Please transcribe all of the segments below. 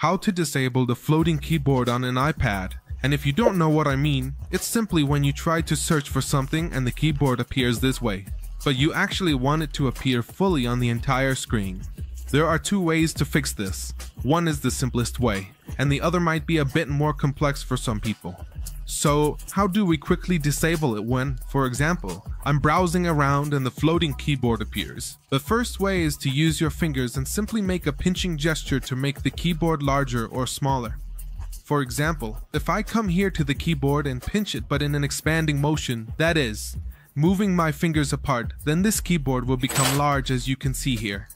how to disable the floating keyboard on an iPad. And if you don't know what I mean, it's simply when you try to search for something and the keyboard appears this way. But you actually want it to appear fully on the entire screen. There are two ways to fix this. One is the simplest way, and the other might be a bit more complex for some people. So, how do we quickly disable it when, for example, I'm browsing around and the floating keyboard appears? The first way is to use your fingers and simply make a pinching gesture to make the keyboard larger or smaller. For example, if I come here to the keyboard and pinch it but in an expanding motion, that is, moving my fingers apart, then this keyboard will become large as you can see here.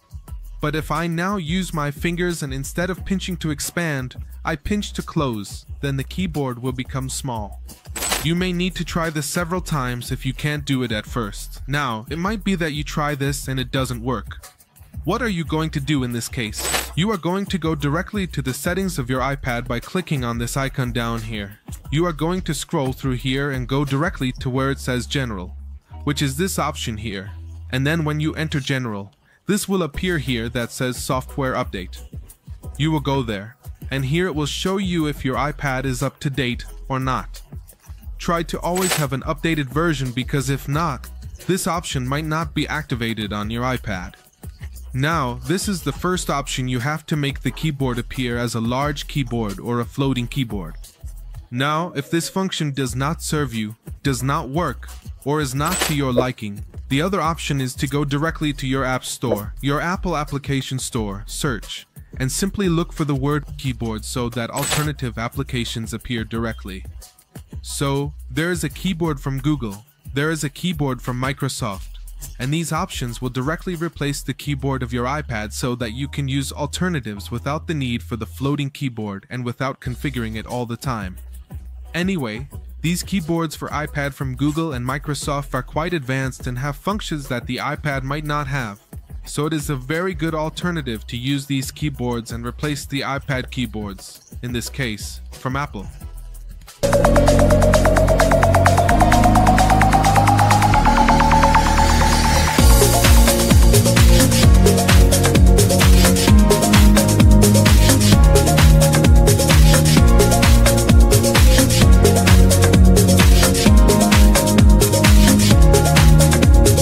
But if I now use my fingers and instead of pinching to expand, I pinch to close, then the keyboard will become small. You may need to try this several times if you can't do it at first. Now, it might be that you try this and it doesn't work. What are you going to do in this case? You are going to go directly to the settings of your iPad by clicking on this icon down here. You are going to scroll through here and go directly to where it says General, which is this option here. And then when you enter General, this will appear here that says software update. You will go there, and here it will show you if your iPad is up to date or not. Try to always have an updated version because if not, this option might not be activated on your iPad. Now, this is the first option you have to make the keyboard appear as a large keyboard or a floating keyboard. Now, if this function does not serve you, does not work, or is not to your liking, the other option is to go directly to your app store, your Apple application store, search, and simply look for the word keyboard so that alternative applications appear directly. So, there is a keyboard from Google, there is a keyboard from Microsoft, and these options will directly replace the keyboard of your iPad so that you can use alternatives without the need for the floating keyboard and without configuring it all the time. Anyway, these keyboards for iPad from Google and Microsoft are quite advanced and have functions that the iPad might not have. So it is a very good alternative to use these keyboards and replace the iPad keyboards, in this case, from Apple.